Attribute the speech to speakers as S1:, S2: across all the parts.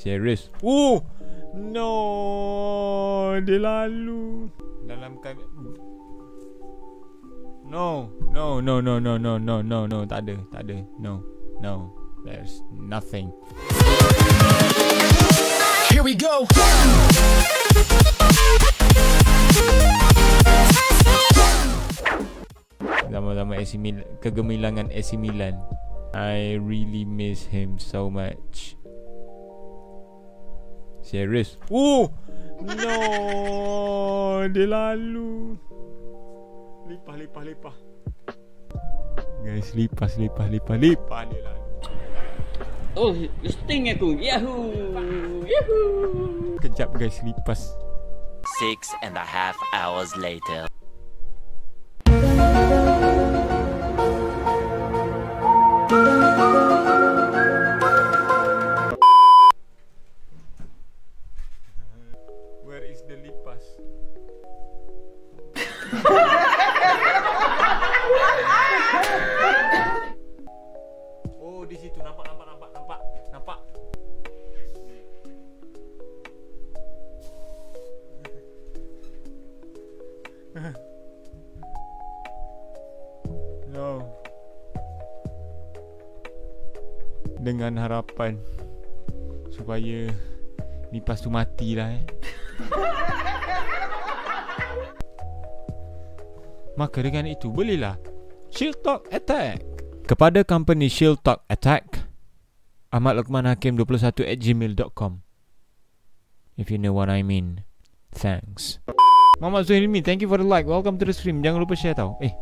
S1: Serius. Oh! No! Dia lalu. Dalam kam... No. No, no, no, no, no, no, no, no. Tak ada. Tak ada. No. No. There's nothing.
S2: Here we go.
S1: Zaman-zaman AC Milan, kegemilangan AC Milan. I really miss him so much. Serius. Oh! No! Dia lalu. Lipah, lipah, lipah. Guys, lipas, lipas, lipas, lipas dia lalu.
S3: Oh, sting aku. Yahoo! Yahoo!
S1: Kejap guys, lipas.
S4: Six and a half hours later.
S1: Is the lipas? oh, di situ nampak nampak nampak nampak nampak. no. Dengan harapan supaya lipas tu matilah eh. Maka dengan itu bolehlah Shield Talk Attack. Kepada company Shield Talk Attack Ahmad Luqman Hakim 21 at gmail.com If you know what I mean Thanks. Muhammad Zuhilmi Thank you for the like. Welcome to the stream. Jangan lupa share tau. Eh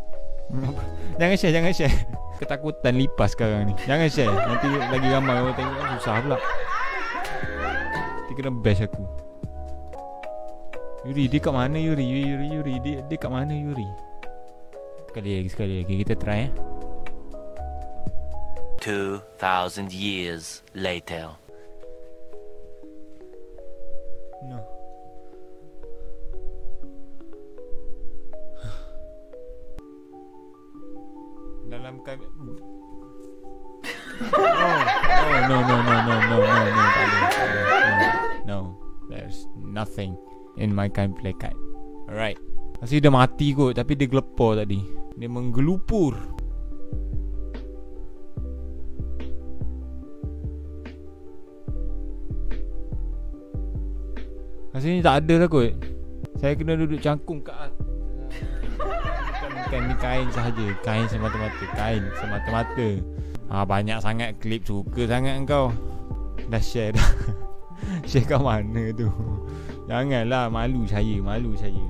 S1: Jangan share Jangan share. Ketakutan lipas sekarang ni. Jangan share. Nanti lagi ramai orang tengok Susah pula Kena bash aku Yuri dia kat mana Yuri Yuri Yuri, Yuri. Dia, dia kat mana Yuri Sekali lagi Sekali lagi Kita try eh
S4: Two thousand years later.
S1: No Dalam kam Oh, no, no, no, no, no, no, no, no, tak ada, tak ada, no, no, there's nothing in my gameplay card. Alright. Masih dia mati kot tapi dia gelepar tadi. Dia menggelupur. Rasanya tak ada lah kot Saya kena duduk cangkung kat Bukan, ni kain sahaja Kain semata-mata Kain semata-mata ha, Banyak sangat klip Suka sangat kau Dah share dah Share kat mana tu Janganlah Malu saya Malu saya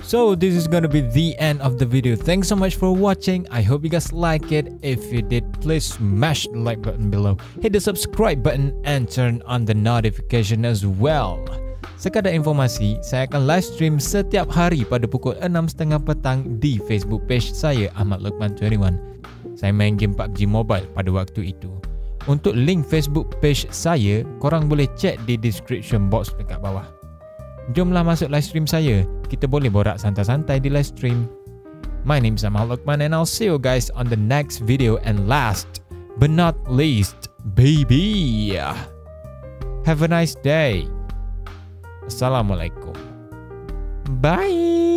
S1: So this is gonna be the end of the video. Thanks so much for watching. I hope you guys like it. If you did, please smash the like button below. Hit the subscribe button and turn on the notification as well. Sekadar informasi, saya akan live stream setiap hari pada pukul 6.30 petang di Facebook page saya Ahmad Luqman 21. Saya main game PUBG Mobile pada waktu itu. Untuk link Facebook page saya, korang boleh check di description box dekat bawah. Jomlah masuk live stream saya. Kita boleh borak santai-santai di live stream. My name is Amal Luqman and I'll see you guys on the next video and last but not least, baby. Have a nice day. Assalamualaikum. Bye.